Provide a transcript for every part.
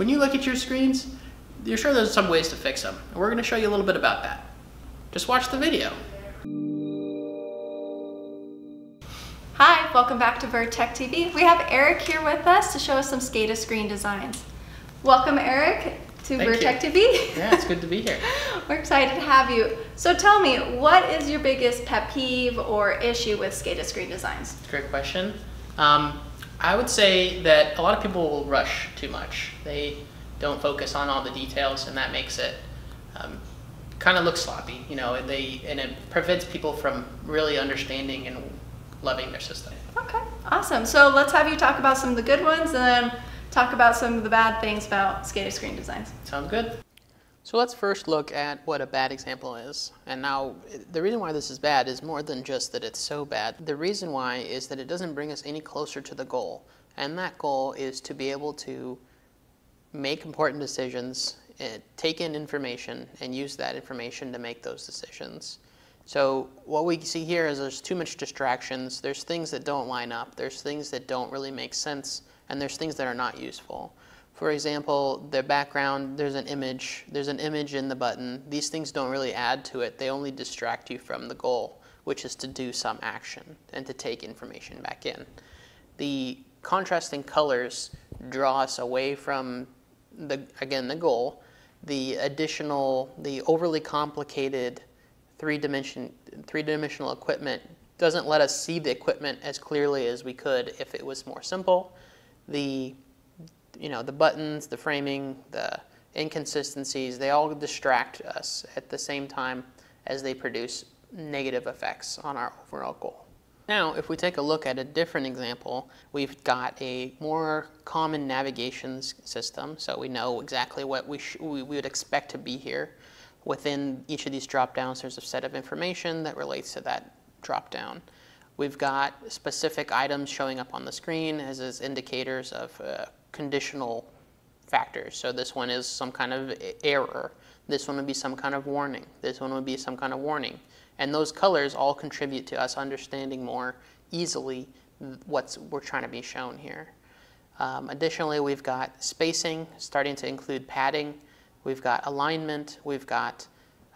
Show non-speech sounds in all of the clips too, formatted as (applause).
When you look at your screens, you're sure there's some ways to fix them. And we're going to show you a little bit about that. Just watch the video. Hi, welcome back to VerTech TV. We have Eric here with us to show us some SCADA screen designs. Welcome Eric to Thank VerTech you. TV. Yeah, it's good to be here. (laughs) We're excited to have you. So tell me, what is your biggest pet peeve or issue with SCADA screen designs? Great question. Um, I would say that a lot of people will rush too much. They don't focus on all the details, and that makes it um, kind of look sloppy. You know, they and it prevents people from really understanding and loving their system. Okay, awesome. So let's have you talk about some of the good ones and then talk about some of the bad things about SCADA screen designs. Sounds good. So let's first look at what a bad example is. And now, the reason why this is bad is more than just that it's so bad. The reason why is that it doesn't bring us any closer to the goal. And that goal is to be able to make important decisions, uh, take in information, and use that information to make those decisions. So what we see here is there's too much distractions. There's things that don't line up. There's things that don't really make sense. And there's things that are not useful. For example, the background, there's an image, there's an image in the button. These things don't really add to it. They only distract you from the goal, which is to do some action and to take information back in. The contrasting colors draw us away from the, again, the goal. The additional, the overly complicated three-dimension, three-dimensional equipment doesn't let us see the equipment as clearly as we could if it was more simple. The you know, the buttons, the framing, the inconsistencies, they all distract us at the same time as they produce negative effects on our overall goal. Now, if we take a look at a different example, we've got a more common navigation system, so we know exactly what we, we, would expect to be here. Within each of these drop downs, there's a set of information that relates to that drop down. We've got specific items showing up on the screen as, as indicators of uh, conditional factors. So this one is some kind of error. This one would be some kind of warning. This one would be some kind of warning. And those colors all contribute to us understanding more easily what we're trying to be shown here. Um, additionally, we've got spacing starting to include padding. We've got alignment. We've got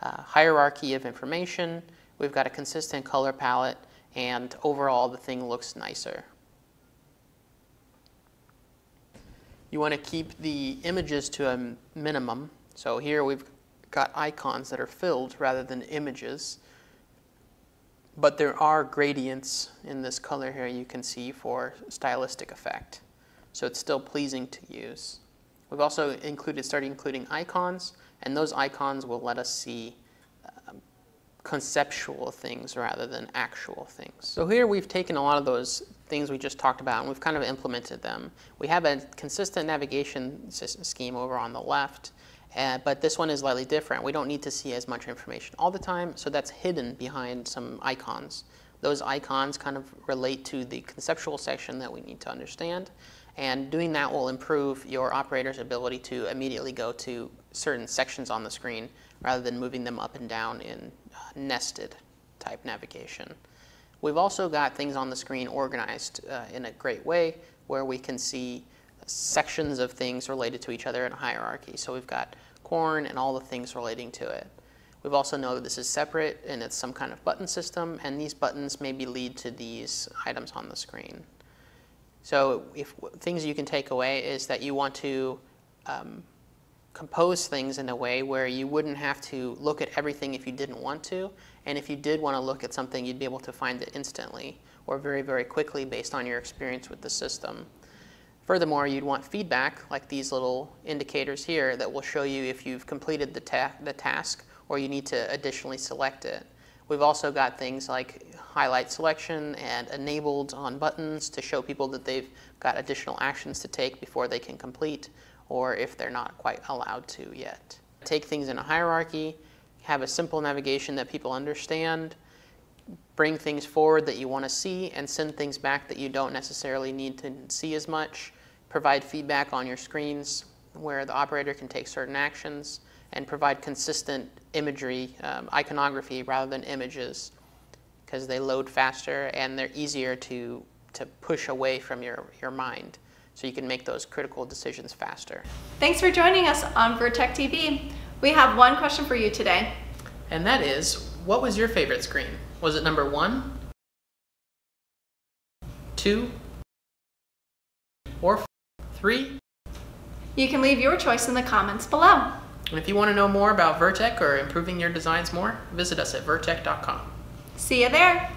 uh, hierarchy of information. We've got a consistent color palette. And overall, the thing looks nicer. You want to keep the images to a minimum. So here we've got icons that are filled rather than images. But there are gradients in this color here you can see for stylistic effect. So it's still pleasing to use. We've also included, started including icons, and those icons will let us see um, conceptual things rather than actual things. So here we've taken a lot of those things we just talked about and we've kind of implemented them. We have a consistent navigation scheme over on the left, uh, but this one is slightly different. We don't need to see as much information all the time, so that's hidden behind some icons. Those icons kind of relate to the conceptual section that we need to understand, and doing that will improve your operator's ability to immediately go to certain sections on the screen rather than moving them up and down in uh, nested type navigation. We've also got things on the screen organized uh, in a great way where we can see sections of things related to each other in a hierarchy. So we've got corn and all the things relating to it. We've also know that this is separate and it's some kind of button system and these buttons maybe lead to these items on the screen. So if things you can take away is that you want to um, compose things in a way where you wouldn't have to look at everything if you didn't want to. And if you did want to look at something, you'd be able to find it instantly or very, very quickly based on your experience with the system. Furthermore, you'd want feedback, like these little indicators here, that will show you if you've completed the, ta the task or you need to additionally select it. We've also got things like highlight selection and enabled on buttons to show people that they've got additional actions to take before they can complete or if they're not quite allowed to yet. Take things in a hierarchy, have a simple navigation that people understand, bring things forward that you want to see, and send things back that you don't necessarily need to see as much, provide feedback on your screens where the operator can take certain actions, and provide consistent imagery, um, iconography rather than images because they load faster and they're easier to, to push away from your, your mind. So you can make those critical decisions faster. Thanks for joining us on Vertech TV. We have one question for you today. And that is, what was your favorite screen? Was it number one, two, or three? You can leave your choice in the comments below. And if you want to know more about Vertech or improving your designs more, visit us at vertech.com. See you there.